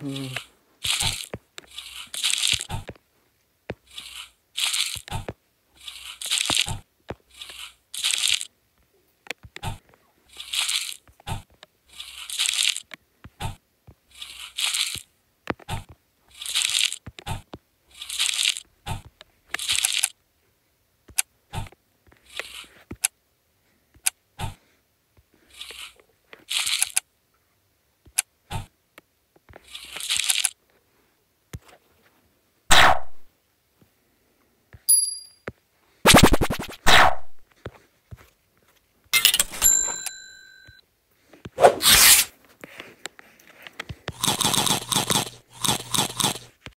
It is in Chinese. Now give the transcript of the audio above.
嗯。